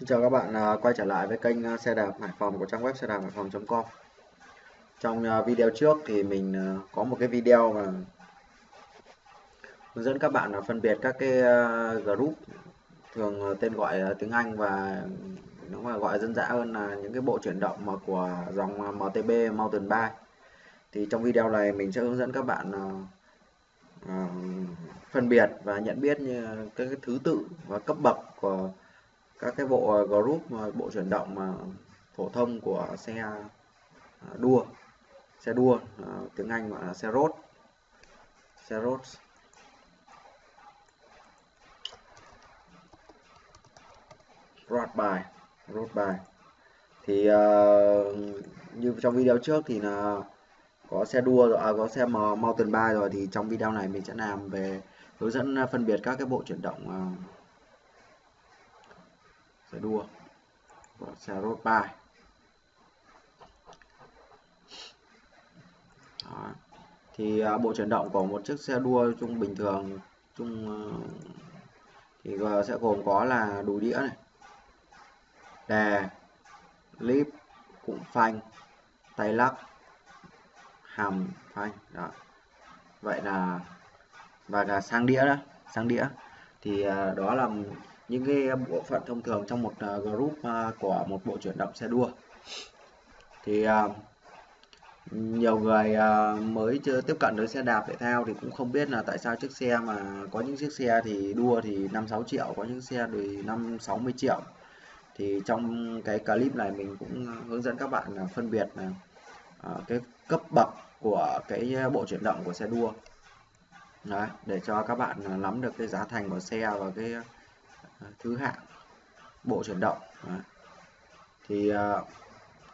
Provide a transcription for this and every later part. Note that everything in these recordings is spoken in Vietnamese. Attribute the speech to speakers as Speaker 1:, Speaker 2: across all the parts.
Speaker 1: Xin chào các bạn à, quay trở lại với kênh à, xe đạp Hải Phòng của trang web xe đạp hải phòng.com Trong à, video trước thì mình có một cái video mà hướng dẫn các bạn là phân biệt các cái group thường tên gọi tiếng Anh và nếu mà gọi dân dã hơn là những cái bộ chuyển động mà của dòng MTB Mountain Bike. Thì trong video này mình sẽ hướng dẫn các bạn phân biệt và nhận biết như các cái thứ tự và cấp bậc của các cái bộ ờ, group ờ, bộ chuyển động mà phổ thông của xe đua xe đua tiếng Anh gọi là xe road xe road. Road bike road bike thì uh, như trong video trước thì là có xe đua rồi à, có xe mountain bike rồi thì trong video này mình sẽ làm về hướng dẫn phân biệt các cái bộ chuyển động uh, xe đua. Và xe road bike Đó. thì uh, bộ chuyển động của một chiếc xe đua chung bình thường chung uh, thì uh, sẽ gồm có là đùi đĩa này đè lip cụm phanh tay lắc hàm phanh đó. Vậy là và là sang đĩa đó sang đĩa. Thì à, đó là những cái bộ phận thông thường trong một à, group à, của một bộ chuyển động xe đua. Thì à, nhiều người mới chưa tiếp cận tới xe đạp thể thao thì cũng không biết là tại sao chiếc xe mà có những chiếc xe thì đua thì 5 6 triệu có những xe thì 5 60 triệu. Thì trong cái clip này mình cũng hướng dẫn các bạn là phân biệt là cái cấp bậc của cái bộ chuyển động của xe đua. Đấy, để cho các bạn nắm được cái giá thành của xe và cái À, thứ hạng bộ chuyển động à. thì à,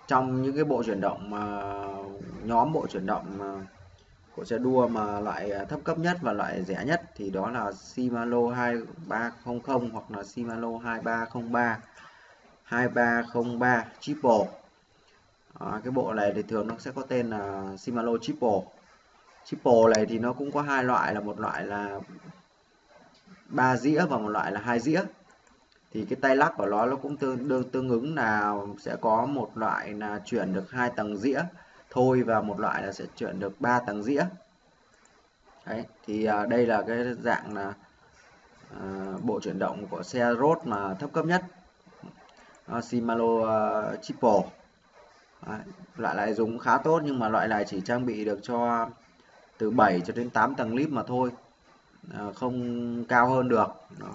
Speaker 1: trong những cái bộ chuyển động mà nhóm bộ chuyển động mà của xe đua mà loại thấp cấp nhất và loại rẻ nhất thì đó là Shimano 2300 hoặc là Shimano 2303 2303 Triple. À, cái bộ này thì thường nó sẽ có tên là Shimano Triple. Triple này thì nó cũng có hai loại là một loại là ba dĩa và một loại là hai dĩa. Thì cái tay lắc của nó nó cũng tương đương tương ứng là sẽ có một loại là chuyển được hai tầng dĩa thôi và một loại là sẽ chuyển được ba tầng dĩa. Đấy thì à, đây là cái dạng là à, bộ chuyển động của xe road mà thấp cấp nhất. Shimano à, uh, Triple đấy, loại này dùng khá tốt nhưng mà loại này chỉ trang bị được cho từ 7 cho đến 8 tầng lip mà thôi. Ờ, không cao hơn được. Đó.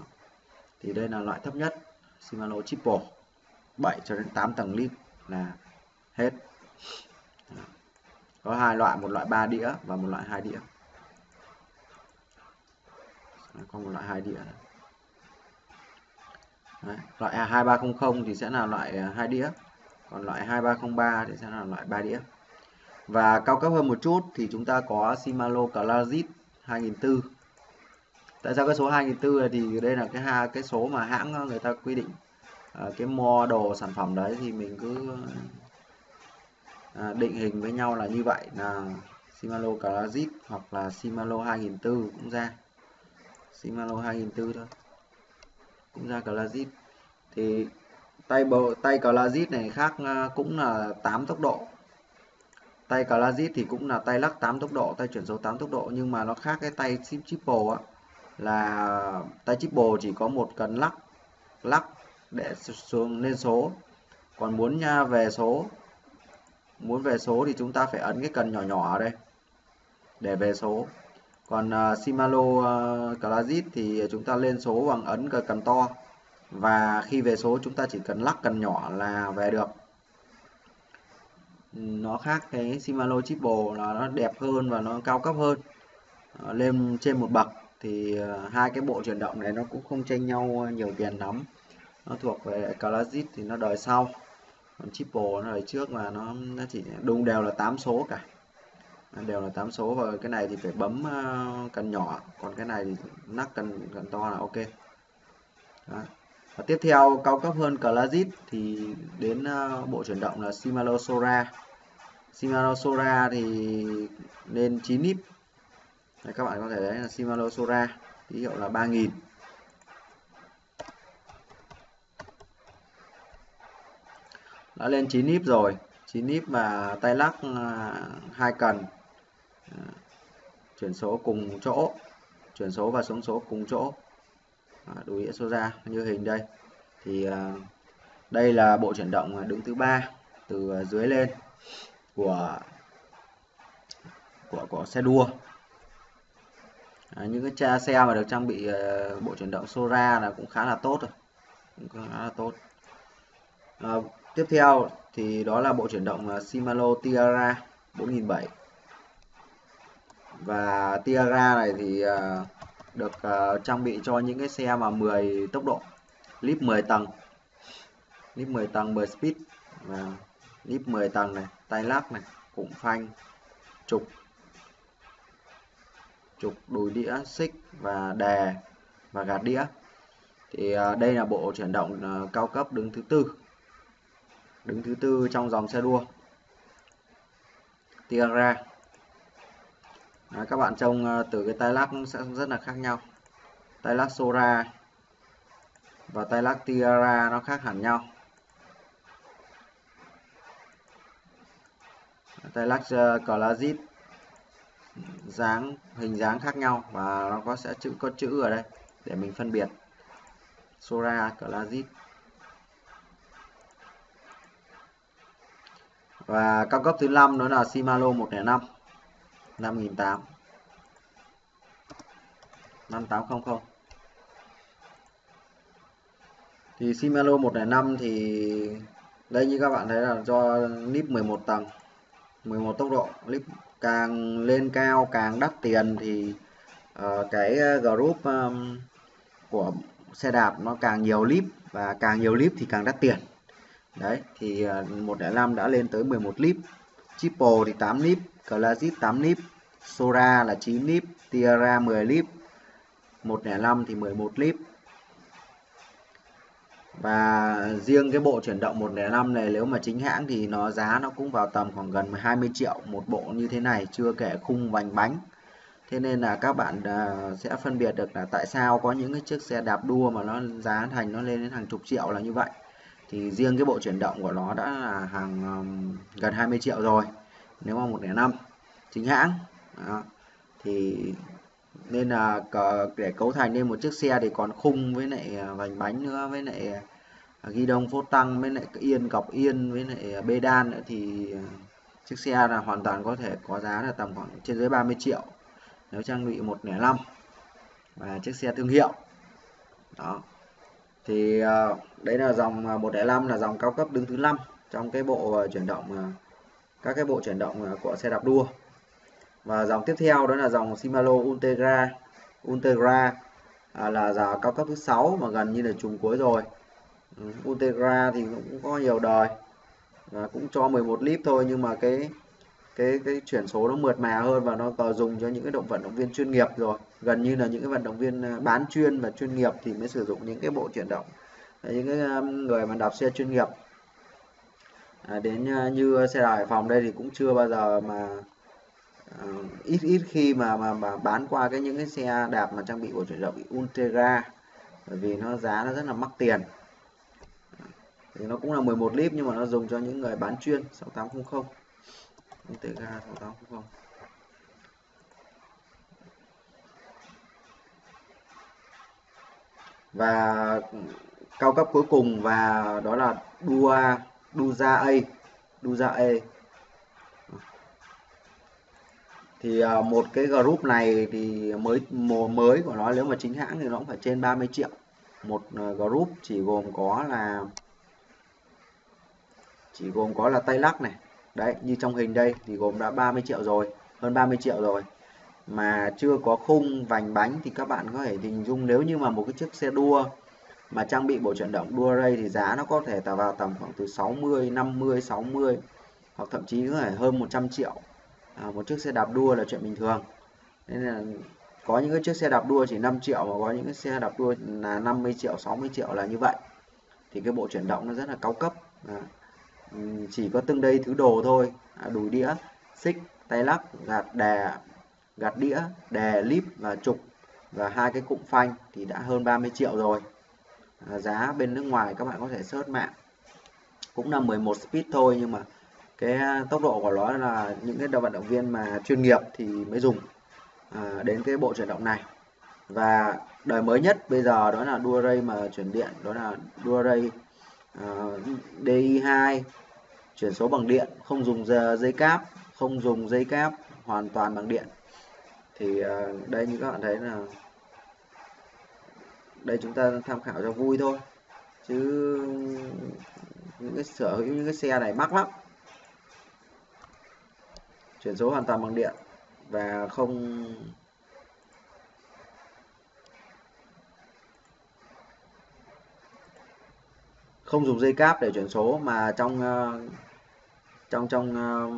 Speaker 1: thì đây là loại thấp nhất, Shimano Triple 7 cho đến 8 tầng lip là hết. Có hai loại, một loại 3 đĩa và một loại hai đĩa. Có một loại hai đĩa. Đấy. loại 2300 thì sẽ là loại à, hai đĩa. Còn loại 2303 thì sẽ là loại 3 đĩa. Và cao cấp hơn một chút thì chúng ta có Shimano Clarit 2004 tại sao cái số 2004 thì đây là cái hai cái số mà hãng người ta quy định à, cái model sản phẩm đấy thì mình cứ à, định hình với nhau là như vậy. Là Shimano Classic hoặc là Shimano 2004 cũng ra. Shimano 2004 thôi. Cũng ra Classic. Thì tay bộ tay Classic này khác à, cũng là 8 tốc độ. Tay Classic thì cũng là tay lắc 8 tốc độ tay chuyển số 8 tốc độ. Nhưng mà nó khác cái tay chip triple á là tay triple chỉ có một cần lắc lắc để xuống lên số. Còn muốn nha về số muốn về số thì chúng ta phải ấn cái cần nhỏ nhỏ ở đây để về số. Còn à, uh, Simalo uh, à, Clasit thì chúng ta lên số bằng ấn cái cần to. Và khi về số chúng ta chỉ cần lắc cần nhỏ là về được. Nó khác cái simalo Triple là nó đẹp hơn và nó cao cấp hơn. Uh, lên trên một bậc thì uh, hai cái bộ chuyển động này nó cũng không tranh nhau nhiều tiền lắm. Nó thuộc về Classic thì nó đời sau. Còn triple nó đời trước mà nó nó chỉ đúng đều là 8 số cả. Đều là 8 số và cái này thì phải bấm uh, cần nhỏ. Còn cái này thì nắp cần cần to là ok. Đó. Và tiếp theo cao cấp hơn Classic thì đến uh, bộ chuyển động là Shimano Sora. Shimano Sora thì lên 9 nip đây, các bạn có thể đấy là Shimano Sora ký hiệu là 3000 đã lên 9 nip rồi 9 nip và tay lắc à, hai cần. À, chuyển số cùng chỗ chuyển số và xuống số cùng chỗ. À, đủ nghĩa số ra như hình đây. Thì đây là bộ chuyển động đứng thứ ba từ dưới lên của của của xe đua à, những cái xe mà được trang bị uh, bộ chuyển động Sora là cũng khá là tốt rồi. Cũng khá là tốt. À, tiếp theo thì đó là bộ chuyển động uh, Shimano Tiara 4007 và Tiara này thì uh, được uh, trang bị cho những cái xe mà 10 tốc độ lip 10 tầng. Lip 10 tầng 10 speed và lip 10 tầng này tay lắc này cụm phanh trục trục đùi đĩa xích và đè và gạt đĩa. Thì à, đây là bộ chuyển động à, cao cấp đứng thứ tư. Đứng thứ tư trong dòng xe đua. Tiara Đấy, à, các bạn trông từ cái tay lắc sẽ rất là khác nhau. Tay lắc Sora và tay lắc Tiara nó khác hẳn nhau. Tay lắc uh, dáng, hình dáng khác nhau và nó có sẽ chữ, có chữ ở đây để mình phân biệt. Sora Classic. Và cao cấp thứ năm đó là Shimano 105 5008 5800 thì Shimano 105 thì đây như các bạn thấy là do nip 11 tầng 11 tốc độ clip càng lên cao càng đắt tiền thì uh, cái ờ, group um, của xe đạp nó càng nhiều clip và càng nhiều clip thì càng đắt tiền. Đấy thì ờ, uh, 105 đã lên tới 11 clip Triple thì 8 clip Classic 8 clip Sora là 9 clip Tiara 10 clip 105 thì 11 clip và riêng cái bộ chuyển động 105 này, nếu mà chính hãng thì nó giá nó cũng vào tầm khoảng gần 20 triệu một bộ như thế này, chưa kể khung vành bánh. Thế nên là các bạn à, sẽ phân biệt được là tại sao có những cái chiếc xe đạp đua mà nó giá thành nó lên đến hàng chục triệu là như vậy. Thì riêng cái bộ chuyển động của nó đã là hàng gần 20 triệu rồi, nếu mà 105 chính hãng, Đó. thì nên là để cấu thành nên một chiếc xe thì còn khung với lại à, vành bánh nữa, với lại à, à, ghi đông phốt tăng, với lại yên cọc yên, với lại bê đan nữa thì chiếc xe là hoàn toàn có thể có giá là tầm khoảng trên dưới 30 triệu, nếu trang bị 105 và chiếc xe thương hiệu. Đó. Thì đấy là dòng 105 là dòng cao cấp đứng thứ năm trong cái bộ chuyển động các cái bộ chuyển động của xe đạp đua và dòng tiếp theo đó là dòng Shimano Ultegra. Ultegra à, là giá cao cấp thứ sáu mà gần như là trùng cuối rồi. Ừ, Ultegra thì cũng có nhiều đời. Và cũng cho 11 lít thôi nhưng mà cái cái cái chuyển số nó mượt mà hơn và nó còn dùng cho những cái động vận động viên chuyên nghiệp rồi. Gần như là những cái vận động viên à, bán chuyên và chuyên nghiệp thì mới sử dụng những cái bộ chuyển động. Những cái um, người mà đạp xe chuyên nghiệp. À, đến à, như xe đạp Hải Phòng đây thì cũng chưa bao giờ mà uh, ít ít khi mà, mà mà bán qua cái những cái xe đạp mà trang bị bộ chuyển động Ultegra bởi vì nó giá nó rất là mắc tiền. Thì nó cũng là 11 lít nhưng mà nó dùng cho những người bán chuyên 6800 Ultegra 6800 và cao cấp cuối cùng và đó là Dua Duza A Duza A thì à, một cái group này thì mới mùa mới của nó nếu mà chính hãng thì nó cũng phải trên 30 triệu. Một à, group chỉ gồm có là, chỉ gồm có là tay lắc này. Đấy, như trong hình đây thì gồm đã 30 triệu rồi, hơn 30 triệu rồi. Mà chưa có khung, vành bánh thì các bạn có thể hình dung nếu như mà một cái chiếc xe đua mà trang bị bộ chuyển động đua ray thì giá nó có thể tạo vào tầm khoảng từ 60 50 60 hoặc thậm chí có thể hơn 100 triệu à, một chiếc xe đạp đua là chuyện bình thường. Nên là có những cái chiếc xe đạp đua chỉ 5 triệu mà có những cái xe đạp đua là 50 triệu 60 triệu là như vậy. Thì cái bộ chuyển động nó rất là cao cấp. À, chỉ có từng đây thứ đồ thôi. À, đùi đĩa xích tay lắc gạt đè gạt đĩa đè líp và trục và hai cái cụm phanh thì đã hơn 30 triệu rồi. À, giá bên nước ngoài các bạn có thể search mạng. Cũng là 11 speed thôi nhưng mà cái tốc độ của nó là những cái vận động viên mà chuyên nghiệp thì mới dùng à, đến cái bộ chuyển động này. Và đời mới nhất bây giờ đó là đua ray mà chuyển điện đó là đua ray uh, à, DI2 chuyển số bằng điện không dùng dây cáp không dùng dây cáp hoàn toàn bằng điện. Thì uh, đây như các bạn thấy là đây chúng ta tham khảo cho vui thôi. Chứ những cái sở hữu những cái xe này mắc lắm chuyển số hoàn toàn bằng điện và không không dùng dây cáp để chuyển số mà trong ờ, trong trong ờ,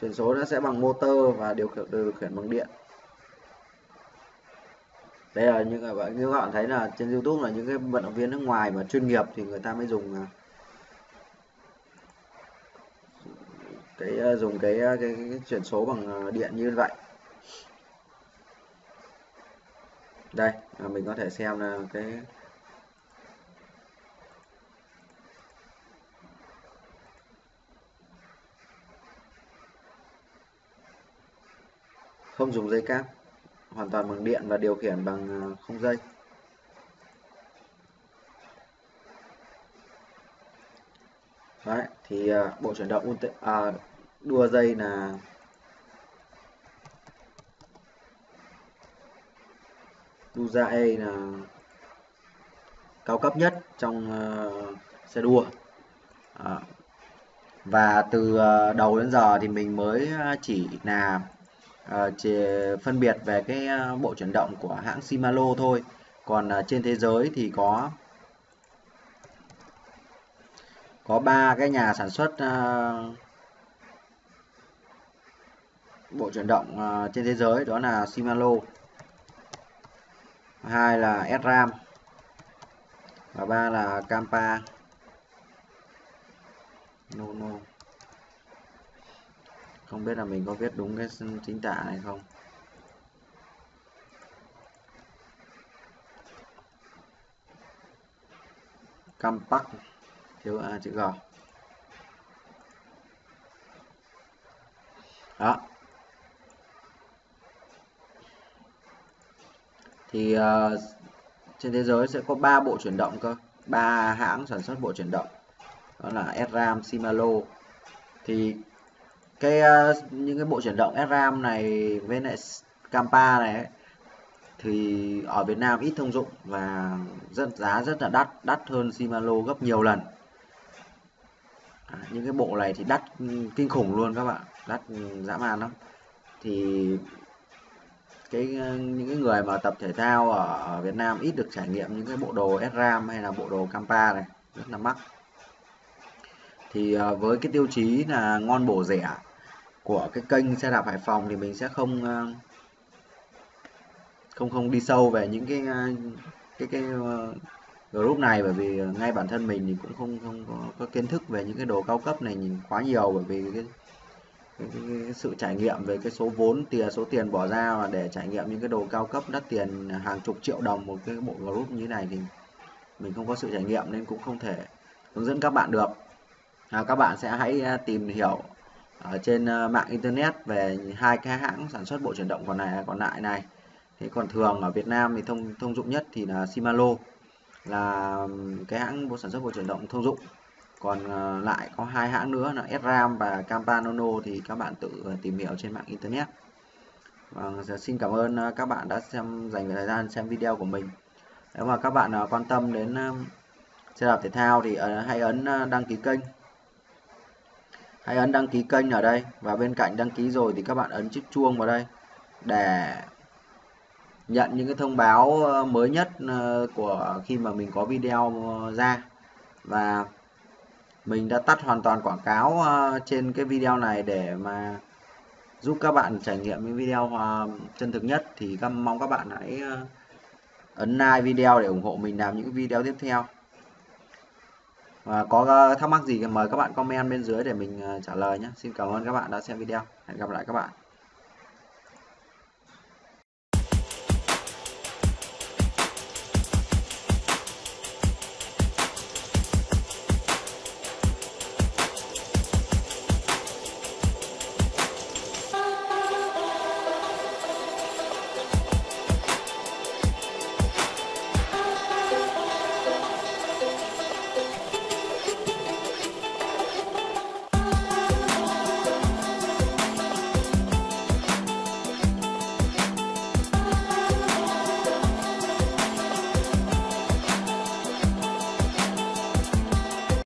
Speaker 1: chuyển số nó sẽ bằng motor và điều khiển điều khiển bằng điện. Đây là những, các bạn, như các bạn thấy là trên YouTube là những cái vận động viên nước ngoài mà chuyên nghiệp thì người ta mới dùng ờ, cái ờ, dùng cái ờ, cái, cái, cái chuyển số bằng ờ, điện như vậy. Đây mình có thể xem là cái không dùng dây cáp hoàn toàn bằng điện và điều khiển bằng không dây. Đấy, thì bộ chuyển động à, đua dây là đua dây là cao cấp nhất trong uh, xe đua. À, và từ uh, đầu đến giờ thì mình mới chỉ là uh, chỉ phân biệt về cái uh, bộ chuyển động của hãng Shimano thôi. Còn uh, trên thế giới thì có có ba cái nhà sản xuất uh, bộ chuyển động uh, trên thế giới đó là Shimano. Hai là SRAM và ba là Campa no, no. không biết là mình có viết đúng cái chính tả này không? Campac thiếu à, chữ G. Đó. Thì uh, trên thế giới sẽ có 3 bộ chuyển động cơ. Ba hãng sản xuất bộ chuyển động. Đó là SRAM, Shimano. Thì cái uh, những cái bộ chuyển động SRAM này với lại Campa này ấy, thì ở Việt Nam ít thông dụng và rất giá rất là đắt đắt hơn Shimano gấp nhiều lần. À, những cái bộ này thì đắt ừ, kinh khủng luôn các bạn đắt ừ, dã man lắm. Thì cái ờ, những cái người mà tập thể thao ở Việt Nam ít được trải nghiệm những cái bộ đồ SRAM hay là bộ đồ Campa này rất là mắc. Thì ờ, với cái tiêu chí là ngon bổ rẻ của cái kênh xe đạp Hải Phòng thì mình sẽ không ờ, không không đi sâu về những cái cái cái group này. Bởi vì ngay bản thân mình thì cũng không không có, có kiến thức về những cái đồ cao cấp này nhìn quá nhiều bởi vì cái cái, cái, cái sự trải nghiệm về cái số vốn tiền số tiền bỏ ra và để trải nghiệm những cái đồ cao cấp đắt tiền hàng chục triệu đồng một cái bộ group như thế này thì mình không có sự trải nghiệm nên cũng không thể hướng dẫn các bạn được. À, các bạn sẽ hãy à, tìm hiểu ở trên à, mạng internet về hai cái hãng sản xuất bộ chuyển động còn này còn lại này. Thế còn thường ở Việt Nam thì thông thông dụng nhất thì là Shimano là cái hãng bộ sản xuất bộ chuyển động thông dụng còn ờ, lại có hai hãng nữa là SRAM và Campanono thì các bạn tự ờ, tìm hiểu trên mạng internet. Vâng dạ, xin cảm ơn ờ, các bạn đã xem, dành thời gian xem video của mình. Nếu mà các bạn quan tâm đến xe đạp thể thao thì hãy ấn đăng ký kênh. Hãy ấn đăng ký kênh ở đây và bên cạnh đăng ký rồi thì các bạn ấn chiếc chuông vào đây để nhận những cái thông báo mới nhất của khi mà mình có video ra. Và mình đã tắt hoàn toàn quảng cáo ờ, trên cái video này để mà giúp các bạn trải nghiệm những video ờ, chân thực nhất. Thì các, mong các bạn hãy ờ, ấn like video để ủng hộ mình làm những video tiếp theo. Và có thắc mắc gì thì mời các bạn comment bên dưới để mình trả lời nhé. Xin cảm ơn các bạn đã xem video. Hẹn gặp lại các bạn.